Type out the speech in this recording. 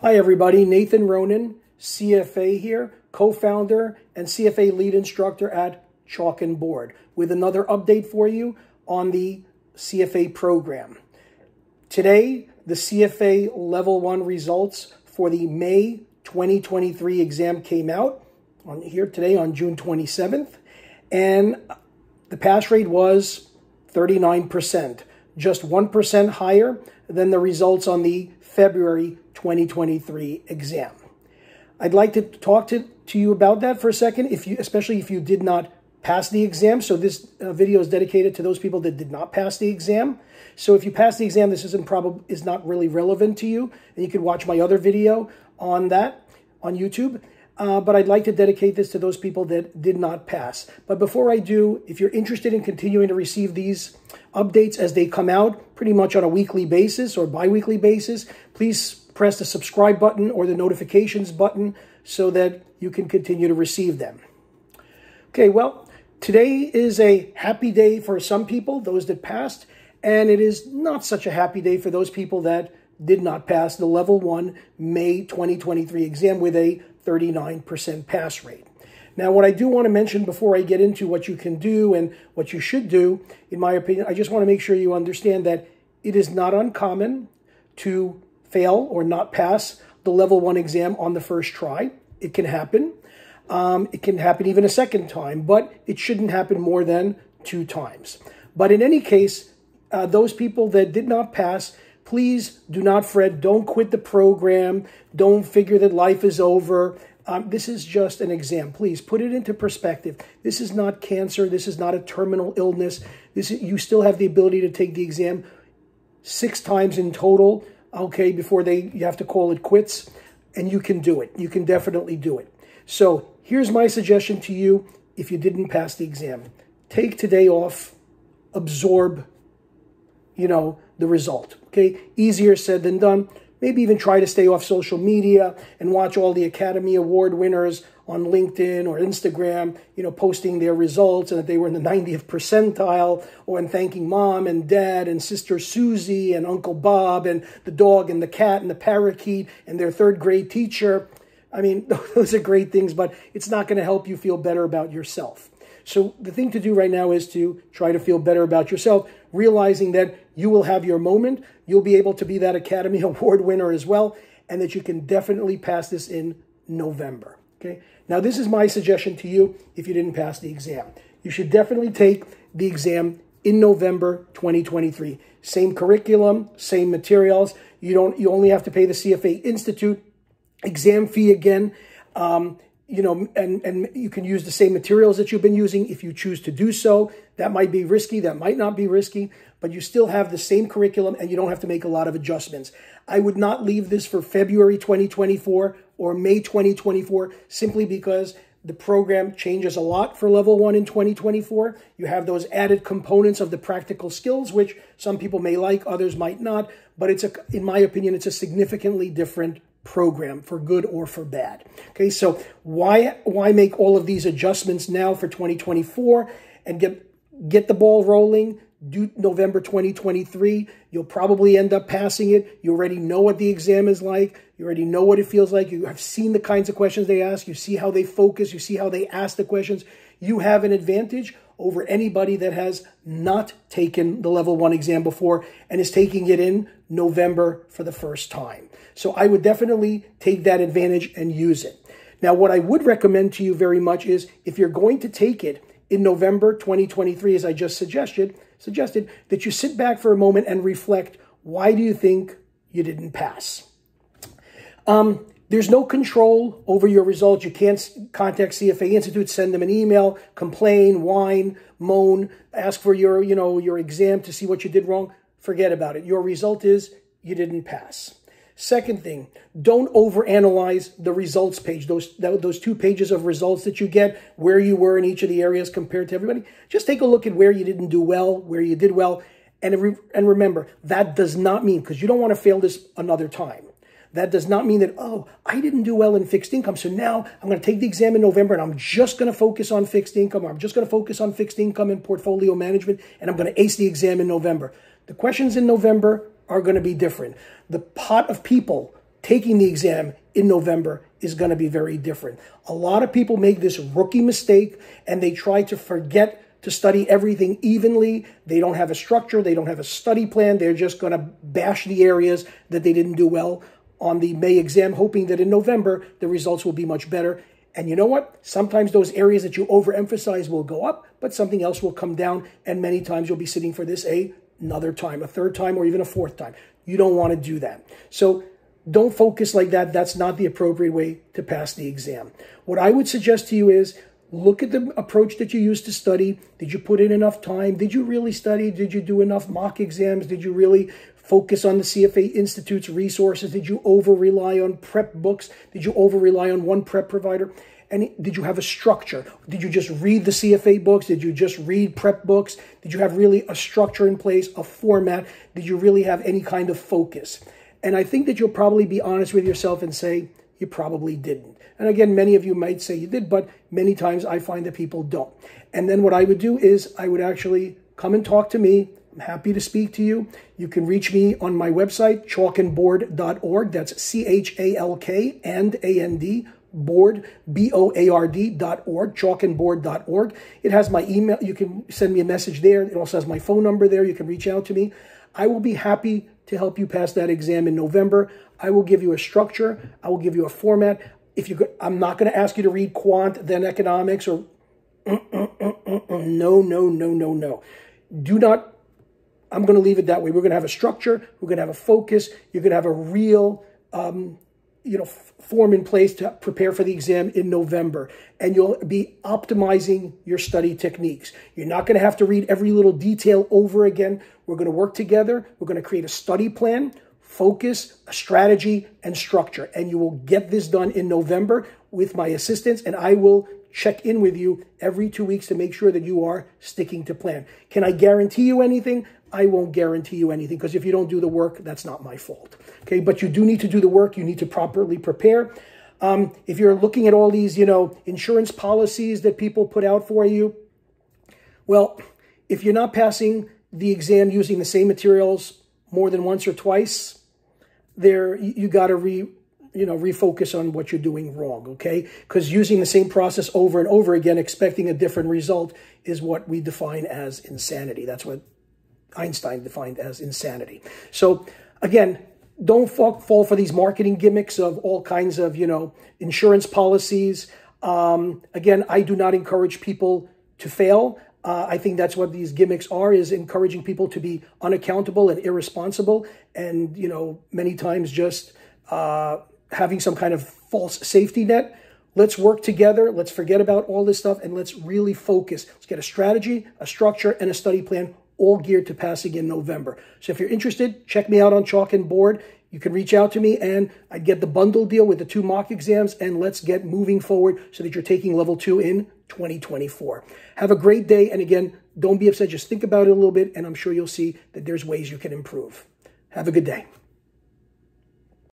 Hi, everybody. Nathan Ronen, CFA here, co founder and CFA lead instructor at Chalk and Board, with another update for you on the CFA program. Today, the CFA Level 1 results for the May 2023 exam came out on here today on June 27th, and the pass rate was 39%, just 1% higher than the results on the February 2023 exam. I'd like to talk to, to you about that for a second, if you, especially if you did not pass the exam. So this uh, video is dedicated to those people that did not pass the exam. So if you pass the exam, this isn't probably is not really relevant to you, and you can watch my other video on that on YouTube. Uh, but I'd like to dedicate this to those people that did not pass. But before I do, if you're interested in continuing to receive these updates as they come out, pretty much on a weekly basis or bi-weekly basis, please press the subscribe button or the notifications button so that you can continue to receive them. Okay, well, today is a happy day for some people, those that passed, and it is not such a happy day for those people that did not pass the level 1 May 2023 exam with a 39% pass rate. Now, what I do want to mention before I get into what you can do and what you should do, in my opinion, I just want to make sure you understand that it is not uncommon to fail or not pass the level one exam on the first try. It can happen. Um, it can happen even a second time, but it shouldn't happen more than two times. But in any case, uh, those people that did not pass, please do not fret. Don't quit the program. Don't figure that life is over. Um, this is just an exam. Please put it into perspective. This is not cancer. This is not a terminal illness. This is, you still have the ability to take the exam six times in total. Okay, before they you have to call it quits, and you can do it. You can definitely do it. So here's my suggestion to you: if you didn't pass the exam, take today off, absorb you know, the result. Okay, easier said than done. Maybe even try to stay off social media and watch all the Academy Award winners on LinkedIn or Instagram, you know, posting their results and that they were in the 90th percentile, or and thanking mom and dad and sister Susie and Uncle Bob and the dog and the cat and the parakeet and their third grade teacher. I mean, those are great things, but it's not going to help you feel better about yourself. So the thing to do right now is to try to feel better about yourself, realizing that you will have your moment. You'll be able to be that Academy Award winner as well, and that you can definitely pass this in November. Okay. Now, this is my suggestion to you if you didn't pass the exam. You should definitely take the exam in November 2023. Same curriculum, same materials. You don't. You only have to pay the CFA Institute exam fee again. Um, you know, and, and you can use the same materials that you've been using if you choose to do so. That might be risky, that might not be risky, but you still have the same curriculum and you don't have to make a lot of adjustments. I would not leave this for February 2024 or May 2024 simply because the program changes a lot for level one in 2024. You have those added components of the practical skills, which some people may like, others might not. But it's a, in my opinion, it's a significantly different program for good or for bad. Okay, so why why make all of these adjustments now for 2024 and get get the ball rolling? Do November 2023. You'll probably end up passing it. You already know what the exam is like. You already know what it feels like. You have seen the kinds of questions they ask. You see how they focus. You see how they ask the questions. You have an advantage over anybody that has not taken the level one exam before and is taking it in November for the first time. So I would definitely take that advantage and use it. Now, what I would recommend to you very much is if you're going to take it in November 2023, as I just suggested, suggested that you sit back for a moment and reflect, why do you think you didn't pass? Um, there's no control over your results. You can't contact CFA Institute, send them an email, complain, whine, moan, ask for your, you know, your exam to see what you did wrong. Forget about it. Your result is you didn't pass. Second thing, don't overanalyze the results page, those, those two pages of results that you get, where you were in each of the areas compared to everybody. Just take a look at where you didn't do well, where you did well. And, and remember, that does not mean, because you don't want to fail this another time. That does not mean that, oh, I didn't do well in fixed income. So now I'm going to take the exam in November and I'm just going to focus on fixed income or I'm just going to focus on fixed income and portfolio management and I'm going to ace the exam in November. The questions in November are going to be different. The pot of people taking the exam in November is going to be very different. A lot of people make this rookie mistake and they try to forget to study everything evenly. They don't have a structure, they don't have a study plan. They're just going to bash the areas that they didn't do well on the May exam, hoping that in November the results will be much better. And you know what? Sometimes those areas that you overemphasize will go up, but something else will come down. And many times you'll be sitting for this a another time, a third time, or even a fourth time. You don't want to do that. So don't focus like that. That's not the appropriate way to pass the exam. What I would suggest to you is look at the approach that you used to study. Did you put in enough time? Did you really study? Did you do enough mock exams? Did you really focus on the CFA Institute's resources? Did you over rely on prep books? Did you over rely on one prep provider? And did you have a structure? Did you just read the CFA books? Did you just read prep books? Did you have really a structure in place, a format? Did you really have any kind of focus? And I think that you'll probably be honest with yourself and say, you probably didn't. And again, many of you might say you did, but many times I find that people don't. And then what I would do is I would actually come and talk to me. I'm happy to speak to you. You can reach me on my website, chalkandboard.org. That's C H A L K and A N D board, B-O-A-R-D dot org, chalkandboard.org. It has my email. You can send me a message there. It also has my phone number there. You can reach out to me. I will be happy to help you pass that exam in November. I will give you a structure. I will give you a format. If you, I'm not going to ask you to read quant, then economics, or no, no, no, no, no. Do not. I'm going to leave it that way. We're going to have a structure. We're going to have a focus. You're going to have a real um, you know, form in place to prepare for the exam in November. And you'll be optimizing your study techniques. You're not going to have to read every little detail over again. We're going to work together. We're going to create a study plan, focus, a strategy, and structure. And you will get this done in November with my assistance. And I will check in with you every two weeks to make sure that you are sticking to plan. Can I guarantee you anything? I won't guarantee you anything because if you don't do the work, that's not my fault. Okay, but you do need to do the work. You need to properly prepare. Um, if you're looking at all these, you know, insurance policies that people put out for you, well, if you're not passing the exam using the same materials more than once or twice, there you got to re you know refocus on what you're doing wrong okay because using the same process over and over again expecting a different result is what we define as insanity that's what Einstein defined as insanity. So again, don't fall, fall for these marketing gimmicks of all kinds of, you know, insurance policies. Um, again, I do not encourage people to fail. Uh, I think that's what these gimmicks are, is encouraging people to be unaccountable and irresponsible and, you know, many times just uh, having some kind of false safety net. Let's work together. Let's forget about all this stuff and let's really focus. Let's get a strategy, a structure, and a study plan all geared to passing in November. So if you're interested, check me out on Chalk and Board. You can reach out to me and I'd get the bundle deal with the two mock exams and let's get moving forward so that you're taking level two in 2024. Have a great day. And again, don't be upset. Just think about it a little bit and I'm sure you'll see that there's ways you can improve. Have a good day.